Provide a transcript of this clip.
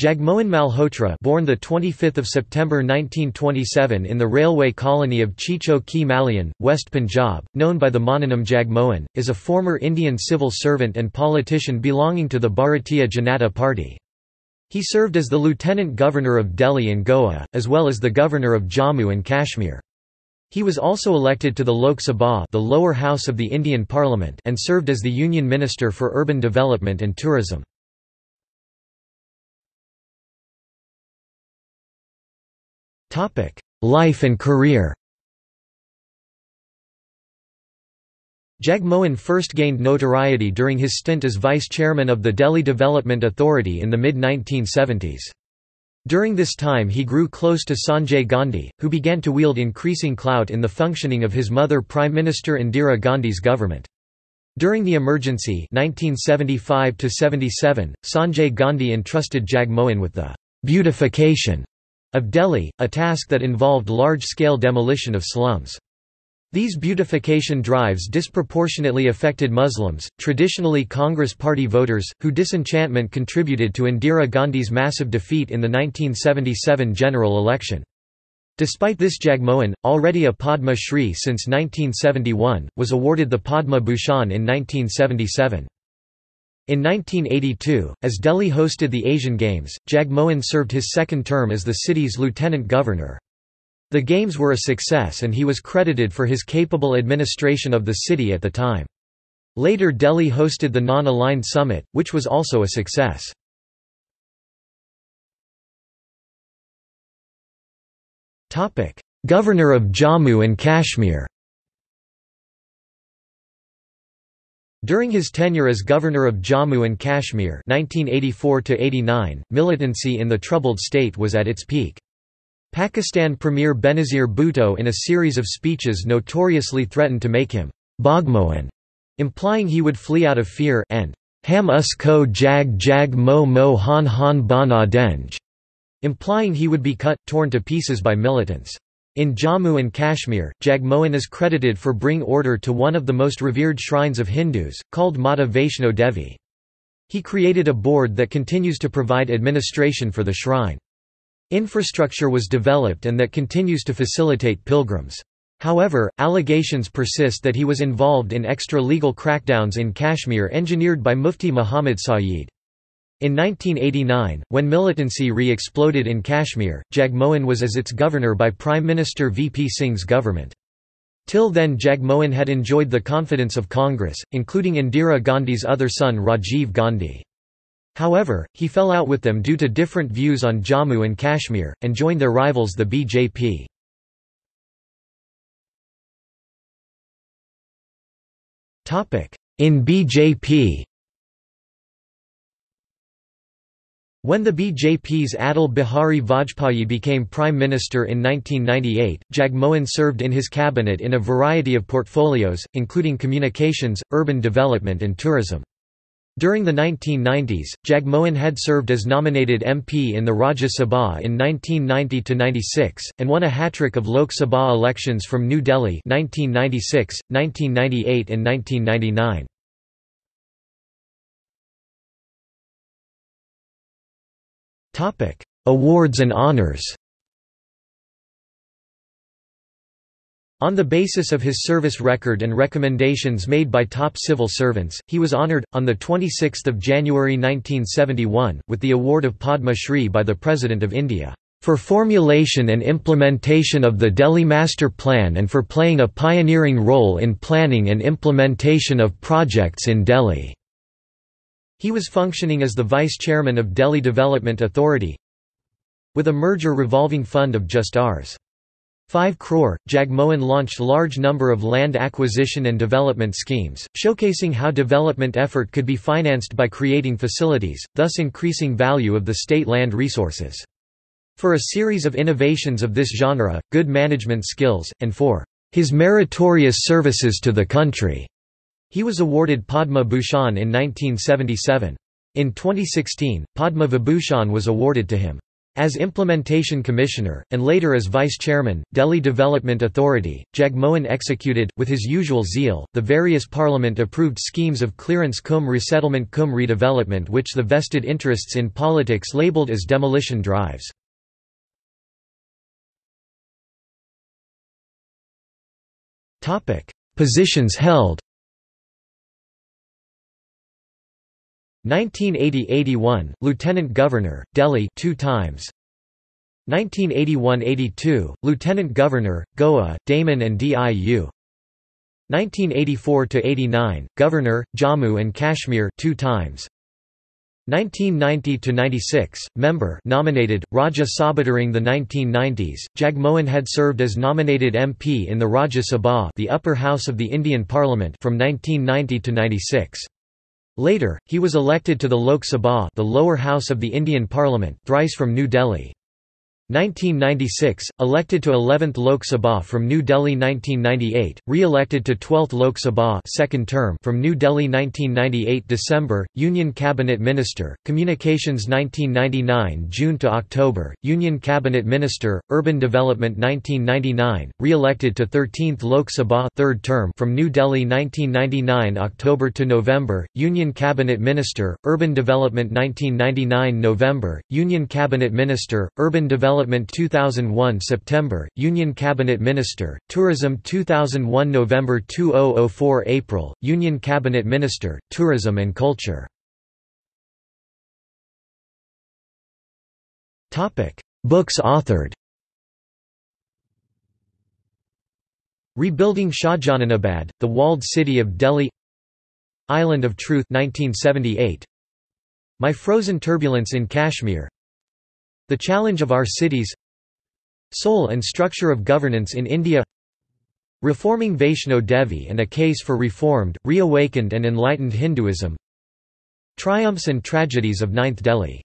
Jagmohan Malhotra born the 25th of September 1927 in the railway colony of Cheecho Ki Malian, West Punjab, known by the mononym Jagmohan, is a former Indian civil servant and politician belonging to the Bharatiya Janata Party. He served as the Lieutenant Governor of Delhi and Goa, as well as the Governor of Jammu and Kashmir. He was also elected to the Lok Sabha the lower house of the Indian Parliament and served as the Union Minister for Urban Development and Tourism. Life and career Jagmohan first gained notoriety during his stint as vice chairman of the Delhi Development Authority in the mid-1970s. During this time he grew close to Sanjay Gandhi, who began to wield increasing clout in the functioning of his mother Prime Minister Indira Gandhi's government. During the emergency 1975 Sanjay Gandhi entrusted Jagmohan with the beautification of Delhi, a task that involved large-scale demolition of slums. These beautification drives disproportionately affected Muslims, traditionally Congress Party voters, who disenchantment contributed to Indira Gandhi's massive defeat in the 1977 general election. Despite this Jagmohan, already a Padma Shri since 1971, was awarded the Padma Bhushan in 1977. In 1982, as Delhi hosted the Asian Games, Jagmohan served his second term as the city's lieutenant governor. The Games were a success and he was credited for his capable administration of the city at the time. Later Delhi hosted the Non-Aligned Summit, which was also a success. Governor of Jammu and Kashmir During his tenure as governor of Jammu and Kashmir 1984 militancy in the troubled state was at its peak. Pakistan Premier Benazir Bhutto in a series of speeches notoriously threatened to make him Bhagmohan, implying he would flee out of fear and Ham us ko jag jag mo mo han han bana denj, implying he would be cut, torn to pieces by militants. In Jammu and Kashmir, Jagmohan is credited for bring order to one of the most revered shrines of Hindus, called Mata Vaishno Devi. He created a board that continues to provide administration for the shrine. Infrastructure was developed and that continues to facilitate pilgrims. However, allegations persist that he was involved in extra-legal crackdowns in Kashmir engineered by Mufti Muhammad Sayeed. In 1989, when militancy re-exploded in Kashmir, Jagmohan was as its governor by Prime Minister VP Singh's government. Till then Jagmohan had enjoyed the confidence of Congress, including Indira Gandhi's other son Rajiv Gandhi. However, he fell out with them due to different views on Jammu and Kashmir, and joined their rivals the BJP. In BJP When the BJP's Atal Bihari Vajpayee became Prime Minister in 1998, Jagmohan served in his cabinet in a variety of portfolios, including communications, urban development and tourism. During the 1990s, Jagmohan had served as nominated MP in the Rajya Sabha in 1990–96, and won a hat-trick of Lok Sabha elections from New Delhi 1996, 1998 and 1999. Awards and honors On the basis of his service record and recommendations made by top civil servants, he was honoured, on 26 January 1971, with the award of Padma Shri by the President of India, "...for formulation and implementation of the Delhi Master Plan and for playing a pioneering role in planning and implementation of projects in Delhi." He was functioning as the vice chairman of Delhi Development Authority with a merger revolving fund of just Rs. 5 crore, Jagmohan launched large number of land acquisition and development schemes, showcasing how development effort could be financed by creating facilities, thus increasing value of the state land resources. For a series of innovations of this genre, good management skills, and for his meritorious services to the country, he was awarded Padma Bhushan in 1977. In 2016, Padma Vibhushan was awarded to him. As Implementation Commissioner, and later as Vice Chairman, Delhi Development Authority, Jagmohan executed, with his usual zeal, the various Parliament-approved schemes of clearance cum resettlement cum redevelopment which the vested interests in politics labelled as demolition drives. Positions held 1980–81, Lieutenant Governor, Delhi two times. 1981–82, Lieutenant Governor, Goa, Daman and DIU 1984–89, Governor, Jammu and Kashmir two times. 1990–96, member nominated, Rajya Sabha During the 1990s, Jagmohan had served as nominated MP in the Rajya Sabha the upper house of the Indian Parliament from 1990 to 96. Later, he was elected to the Lok Sabha the lower house of the Indian Parliament thrice from New Delhi. 1996, elected to 11th Lok Sabha from New Delhi 1998, re-elected to 12th Lok Sabha second term from New Delhi 1998 December, Union Cabinet Minister, Communications 1999 June to October, Union Cabinet Minister, Urban Development 1999, re-elected to 13th Lok Sabha third term from New Delhi 1999 October to November, Union Cabinet Minister, Urban Development 1999 November, Union Cabinet Minister, Urban Development Development 2001 September, Union Cabinet Minister, Tourism 2001 November 2004 April, Union Cabinet Minister, Tourism and Culture. Books authored Rebuilding Shahjahanabad, The Walled City of Delhi Island of Truth 1978 My Frozen Turbulence in Kashmir the Challenge of Our Cities Soul and Structure of Governance in India Reforming Vaishno Devi and a Case for Reformed, Reawakened and Enlightened Hinduism Triumphs and Tragedies of Ninth Delhi